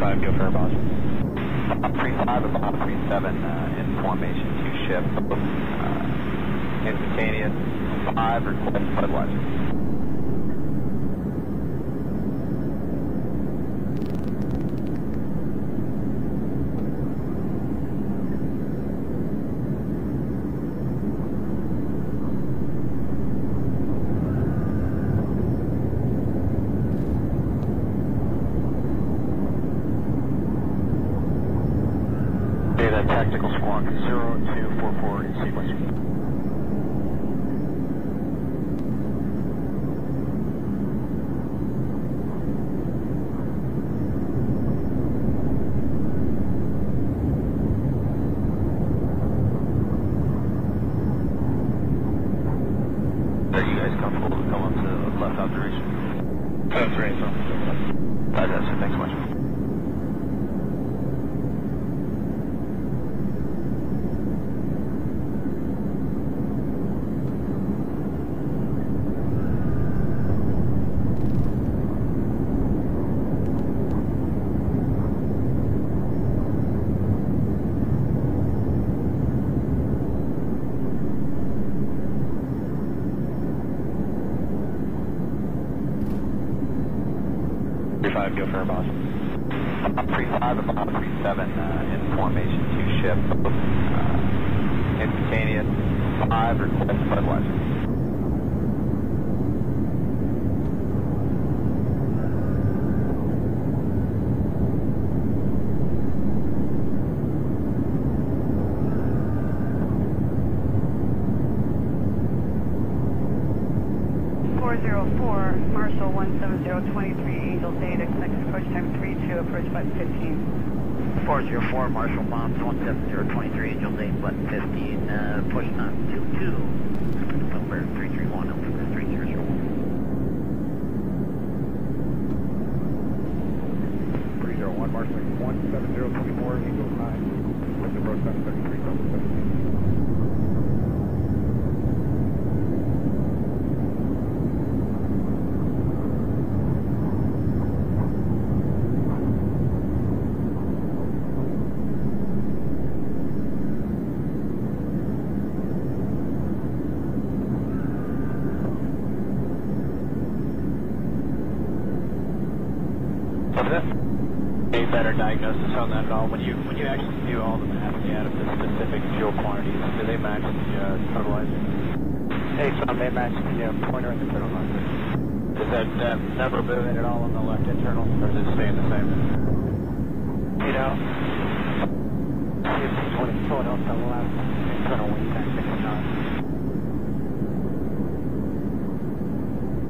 35, go for boss. Bob 35 and Bob 37 uh, in formation, two shift, uh, instantaneous, 5, request Budweiser. Data Tactical Squawk 0244 in sequence. Thirty-five, go for boss. Bob 35 and Bob 37 uh, in formation, two shift, uh, instantaneous, 5, request Budweiser. Four zero four, Marshall one seven zero twenty-three, Angel Data, connected approach time Bridge button 15. 404, Marshall Bombs 17023, Angel 8, button 15, uh, push two. A better diagnosis on that at all? When you when you actually do all the mapping out of the specific fuel quantities, do they match the uh, totalizer? Hey, son, they match the uh, pointer and the totalizer. Does that uh, number move at all on the left internal, or is it staying the same? You know, it's 20 photos on the left internal wing tactic or not.